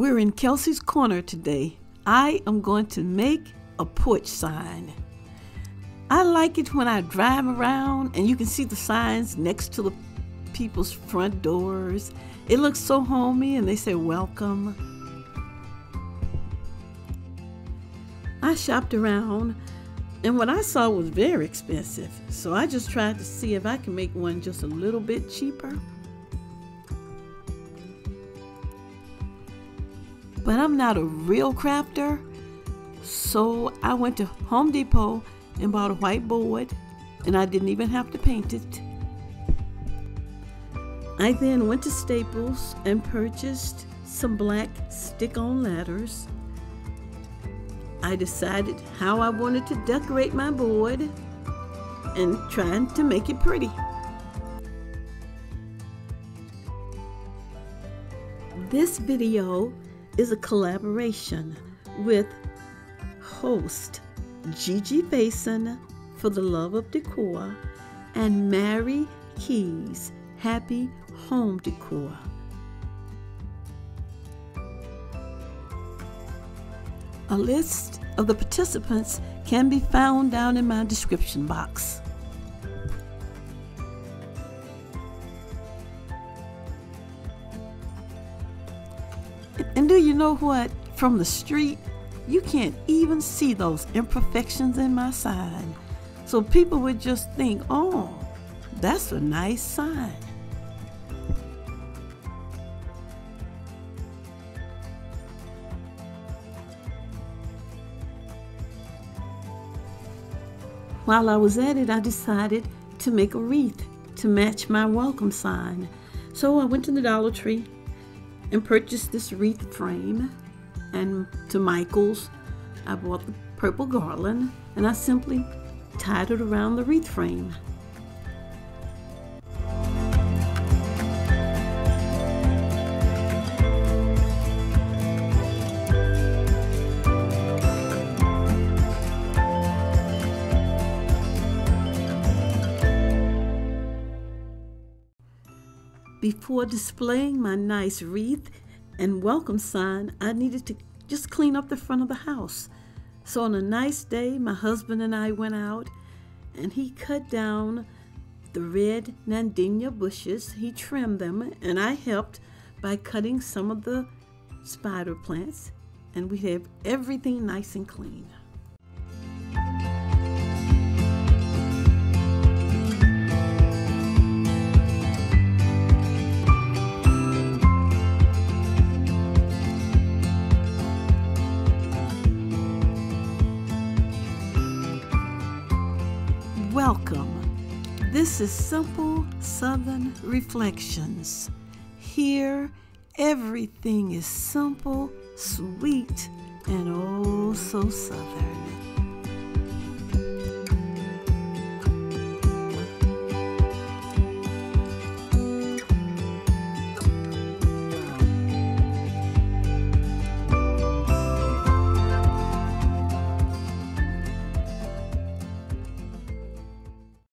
We're in Kelsey's Corner today. I am going to make a porch sign. I like it when I drive around and you can see the signs next to the people's front doors. It looks so homey and they say welcome. I shopped around and what I saw was very expensive. So I just tried to see if I can make one just a little bit cheaper. But I'm not a real crafter. So I went to Home Depot and bought a white board and I didn't even have to paint it. I then went to Staples and purchased some black stick-on ladders. I decided how I wanted to decorate my board and trying to make it pretty. This video is a collaboration with host Gigi Basin for the Love of Decor and Mary Keys Happy Home Decor. A list of the participants can be found down in my description box. And do you know what? From the street, you can't even see those imperfections in my sign. So people would just think, oh, that's a nice sign. While I was at it, I decided to make a wreath to match my welcome sign. So I went to the Dollar Tree and purchased this wreath frame. And to Michael's, I bought the purple garland and I simply tied it around the wreath frame. Before displaying my nice wreath and welcome sign, I needed to just clean up the front of the house. So on a nice day, my husband and I went out and he cut down the red nandina bushes. He trimmed them and I helped by cutting some of the spider plants and we have everything nice and clean. Welcome. This is Simple Southern Reflections. Here, everything is simple, sweet, and oh so southern.